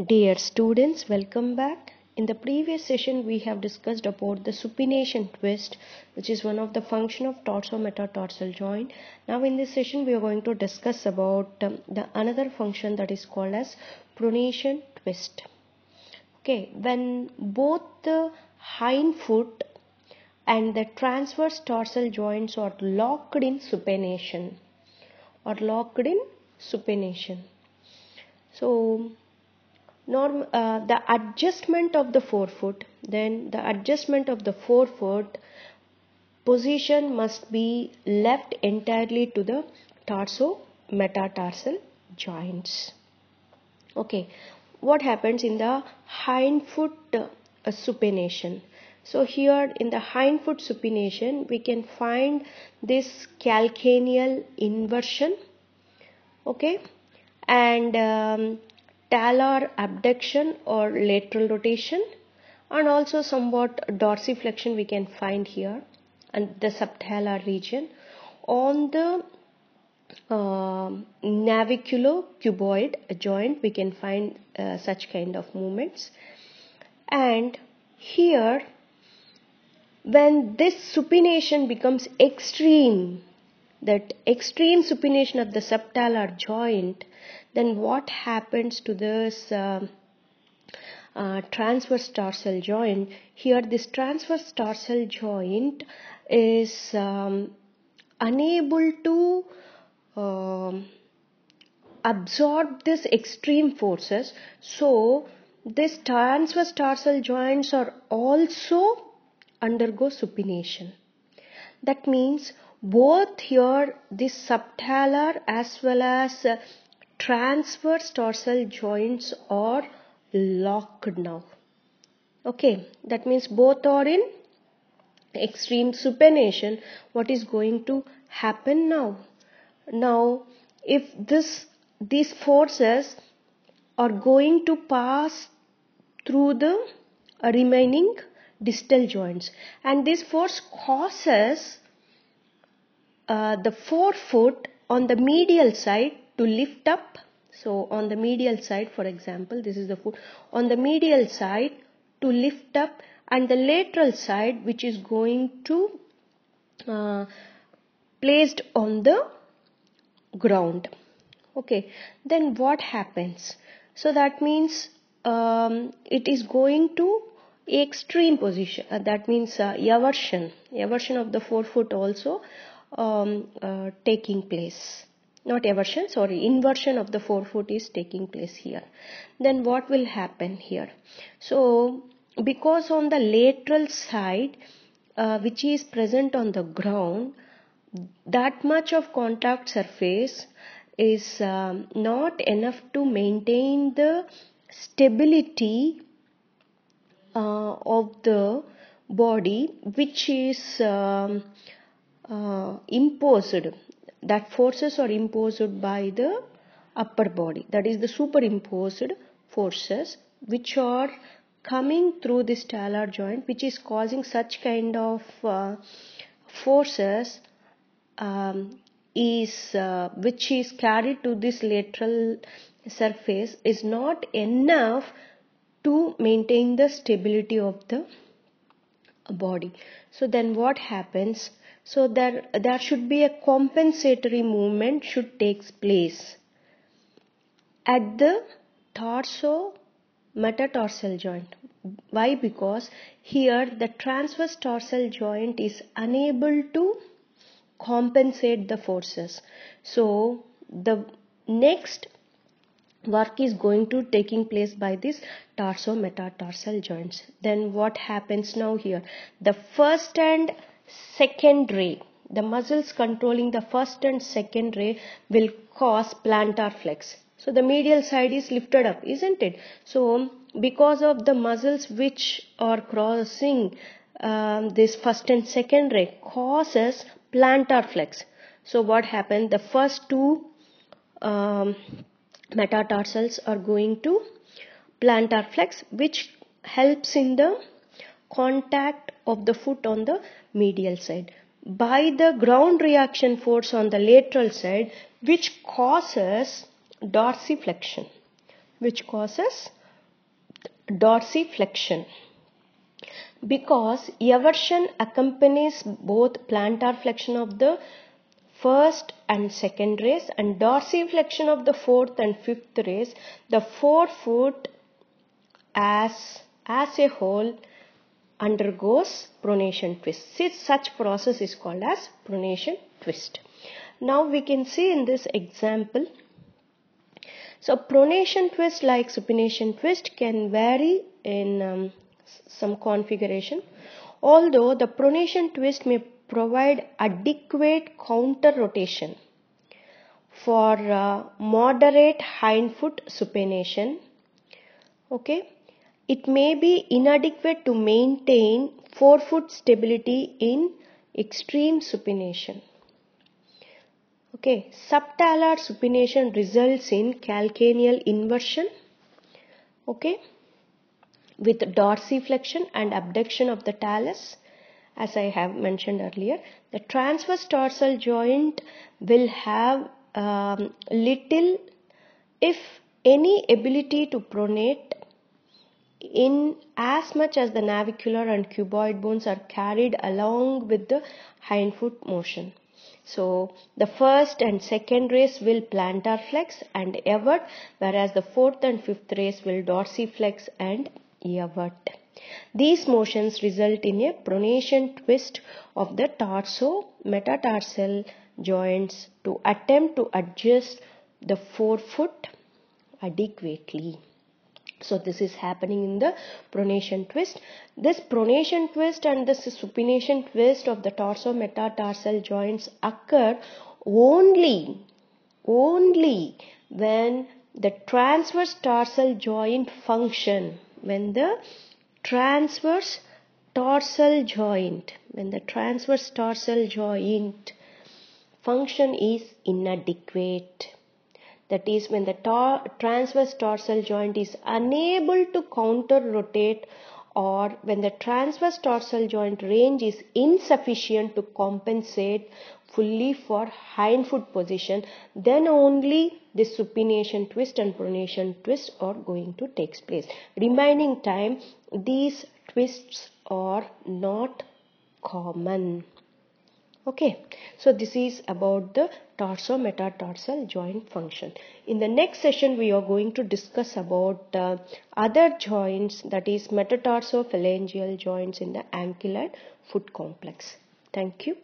Dear students, welcome back. In the previous session, we have discussed about the supination twist, which is one of the function of tarsometatarsal joint. Now, in this session, we are going to discuss about um, the another function that is called as pronation twist. Okay, when both the hind foot and the transverse tarsal joints are locked in supination or locked in supination. So, norm uh, the adjustment of the forefoot then the adjustment of the forefoot position must be left entirely to the tarso metatarsal joints. Okay what happens in the hind foot uh, supination? So here in the hind foot supination we can find this calcaneal inversion. Okay and um, talar abduction or lateral rotation and also somewhat dorsiflexion we can find here and the subtalar region on the uh, naviculo-cuboid joint we can find uh, such kind of movements. And here when this supination becomes extreme that extreme supination of the subtalar joint then what happens to this uh, uh, transverse tarsal joint? Here this transverse tarsal joint is um, unable to um, absorb this extreme forces. So this transverse tarsal joints are also undergo supination. That means both here this subtalar as well as uh, transverse tarsal joints are locked now. Okay, that means both are in extreme supination. What is going to happen now? Now, if this these forces are going to pass through the remaining distal joints and this force causes uh, the forefoot on the medial side to lift up. So on the medial side for example this is the foot. On the medial side to lift up. And the lateral side which is going to uh, placed on the ground. Okay. Then what happens? So that means um, it is going to extreme position. Uh, that means uh, eversion. Eversion of the forefoot also um, uh, taking place not eversion sorry inversion of the forefoot is taking place here. Then what will happen here? So because on the lateral side uh, which is present on the ground that much of contact surface is um, not enough to maintain the stability uh, of the body which is um, uh, imposed that forces are imposed by the upper body. That is the superimposed forces which are coming through this talar joint which is causing such kind of uh, forces um, is uh, which is carried to this lateral surface is not enough to maintain the stability of the body. So then what happens so there, there should be a compensatory movement should takes place at the tarso metatarsal joint. Why? Because here the transverse tarsal joint is unable to compensate the forces. So the next work is going to taking place by this tarso metatarsal joints. Then what happens now here? The first and second ray. The muscles controlling the first and second ray will cause plantar flex. So the medial side is lifted up isn't it? So because of the muscles which are crossing um, this first and second ray causes plantar flex. So what happened? The first two um, metatarsals are going to plantar flex which helps in the contact of the foot on the medial side. By the ground reaction force on the lateral side which causes dorsiflexion. Which causes dorsiflexion. Because eversion accompanies both plantar flexion of the first and second rays and dorsiflexion of the fourth and fifth rays the forefoot as as a whole undergoes pronation twist. See, such process is called as pronation twist. Now we can see in this example. So pronation twist like supination twist can vary in um, some configuration. Although the pronation twist may provide adequate counter rotation for uh, moderate hindfoot supination. Okay it may be inadequate to maintain forefoot stability in extreme supination. Okay, subtalar supination results in calcaneal inversion. Okay, with dorsiflexion and abduction of the talus as I have mentioned earlier. The transverse tarsal joint will have um, little if any ability to pronate in as much as the navicular and cuboid bones are carried along with the hindfoot motion. So the first and second rays will plantar flex and evert whereas the fourth and fifth rays will dorsiflex and evert. These motions result in a pronation twist of the tarso metatarsal joints to attempt to adjust the forefoot adequately. So this is happening in the pronation twist. This pronation twist and this supination twist of the tarso-metatarsal joints occur only, only when the transverse tarsal joint function, when the transverse tarsal joint, when the transverse tarsal joint function is inadequate that is when the transverse tarsal joint is unable to counter rotate or when the transverse tarsal joint range is insufficient to compensate fully for hindfoot position then only the supination twist and pronation twist are going to take place. Remaining time these twists are not common. Okay. So this is about the tarso metatarsal joint function. In the next session we are going to discuss about uh, other joints that is metatarsophalangeal joints in the ankle and foot complex. Thank you